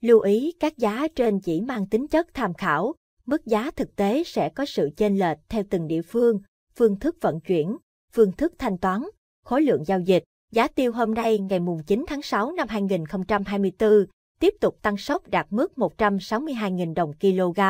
Lưu ý các giá trên chỉ mang tính chất tham khảo, mức giá thực tế sẽ có sự chênh lệch theo từng địa phương, phương thức vận chuyển, phương thức thanh toán, khối lượng giao dịch. Giá tiêu hôm nay ngày 9 tháng 6 năm 2024 tiếp tục tăng sốc đạt mức 162.000 đồng kg.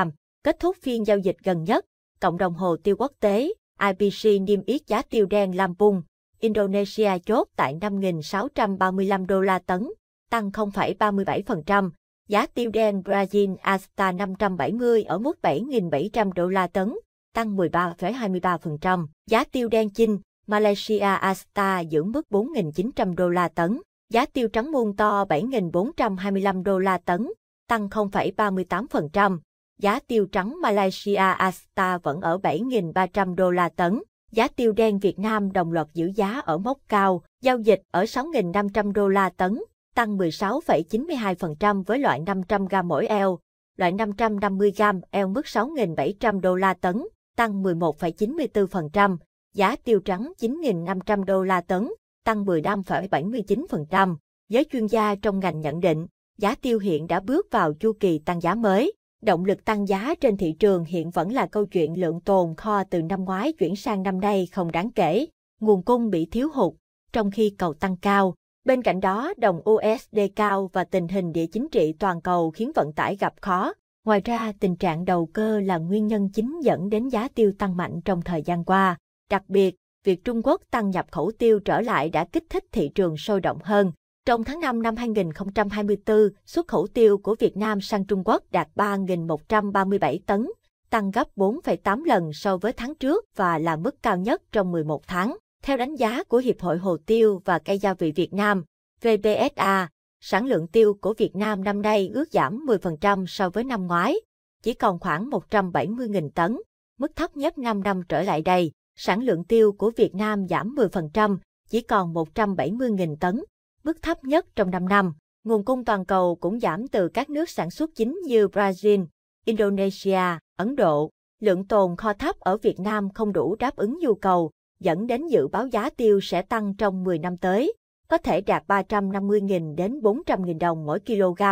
Kết thúc phiên giao dịch gần nhất, cộng đồng hồ tiêu quốc tế IPC niêm yết giá tiêu đen Lampung, Indonesia chốt tại 5.635 đô la tấn, tăng 0,37%. Giá tiêu đen Brazil Asta 570 ở mức 7.700 đô la tấn, tăng 13,23%. Giá tiêu đen Chinh, Malaysia Asta giữ mức 4.900 đô la tấn. Giá tiêu trắng muôn to 7.425 đô la tấn, tăng 0,38%. Giá tiêu trắng Malaysia Asta vẫn ở 7.300 đô la tấn. Giá tiêu đen Việt Nam đồng loạt giữ giá ở mốc cao, giao dịch ở 6.500 đô la tấn, tăng 16,92% với loại 500g mỗi eo, loại 550g eo mức 6.700 đô la tấn, tăng 11,94%, giá tiêu trắng 9.500 đô la tấn, tăng 15,79%. Giới chuyên gia trong ngành nhận định, giá tiêu hiện đã bước vào chu kỳ tăng giá mới. Động lực tăng giá trên thị trường hiện vẫn là câu chuyện lượng tồn kho từ năm ngoái chuyển sang năm nay không đáng kể. Nguồn cung bị thiếu hụt, trong khi cầu tăng cao. Bên cạnh đó, đồng USD cao và tình hình địa chính trị toàn cầu khiến vận tải gặp khó. Ngoài ra, tình trạng đầu cơ là nguyên nhân chính dẫn đến giá tiêu tăng mạnh trong thời gian qua. Đặc biệt, việc Trung Quốc tăng nhập khẩu tiêu trở lại đã kích thích thị trường sôi động hơn. Trong tháng 5 năm 2024, xuất khẩu tiêu của Việt Nam sang Trung Quốc đạt 3.137 tấn, tăng gấp 4,8 lần so với tháng trước và là mức cao nhất trong 11 tháng. Theo đánh giá của Hiệp hội Hồ tiêu và Cây gia vị Việt Nam, VBSA, sản lượng tiêu của Việt Nam năm nay ước giảm 10% so với năm ngoái, chỉ còn khoảng 170.000 tấn, mức thấp nhất 5 năm trở lại đây. Sản lượng tiêu của Việt Nam giảm 10%, chỉ còn 170.000 tấn, mức thấp nhất trong 5 năm. Nguồn cung toàn cầu cũng giảm từ các nước sản xuất chính như Brazil, Indonesia, Ấn Độ. Lượng tồn kho thấp ở Việt Nam không đủ đáp ứng nhu cầu, dẫn đến dự báo giá tiêu sẽ tăng trong 10 năm tới, có thể đạt 350.000 đến 400.000 đồng mỗi kg,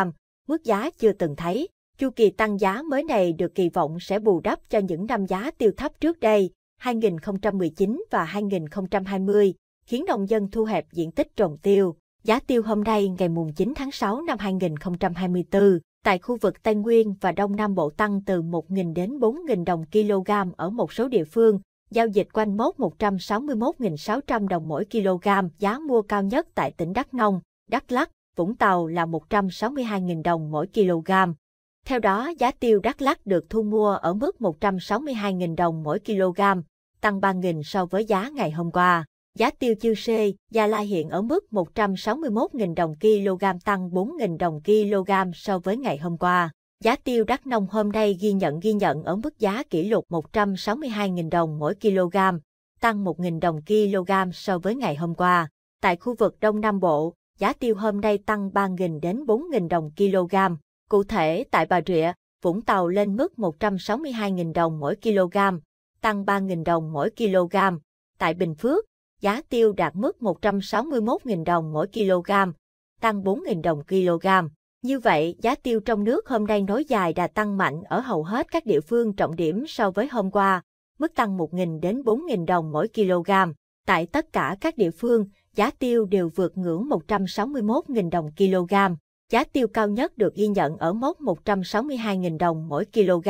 mức giá chưa từng thấy. Chu kỳ tăng giá mới này được kỳ vọng sẽ bù đắp cho những năm giá tiêu thấp trước đây, 2019 và 2020, khiến nông dân thu hẹp diện tích trồng tiêu. Giá tiêu hôm nay ngày 9 tháng 6 năm 2024 tại khu vực Tây Nguyên và Đông Nam Bộ tăng từ 1.000 đến 4.000 đồng kg ở một số địa phương, giao dịch quanh mốc 161.600 đồng mỗi kg, giá mua cao nhất tại tỉnh Đắk Nông, Đắk Lắk, Vũng Tàu là 162.000 đồng mỗi kg. Theo đó, giá tiêu Đắk Lắk được thu mua ở mức 162.000 đồng mỗi kg, tăng 3.000 so với giá ngày hôm qua. Giá tiêu chiêu sê, Gia Lai hiện ở mức 161.000 đồng kg tăng 4.000 đồng kg so với ngày hôm qua. Giá tiêu Đắk Nông hôm nay ghi nhận ghi nhận ở mức giá kỷ lục 162.000 đồng mỗi kg, tăng 1.000 đồng kg so với ngày hôm qua. Tại khu vực Đông Nam Bộ, giá tiêu hôm nay tăng 3.000 đến 4.000 đồng kg. Cụ thể tại Bà Rịa, Vũng Tàu lên mức 162.000 đồng mỗi kg, tăng 3.000 đồng mỗi kg. Tại Bình Phước, giá tiêu đạt mức 161.000 đồng mỗi kg, tăng 4.000 đồng kg. Như vậy, giá tiêu trong nước hôm nay nối dài đã tăng mạnh ở hầu hết các địa phương trọng điểm so với hôm qua, mức tăng 1.000 đến 4.000 đồng mỗi kg. Tại tất cả các địa phương, giá tiêu đều vượt ngưỡng 161.000 đồng kg. Giá tiêu cao nhất được ghi nhận ở mốc 162.000 đồng mỗi kg.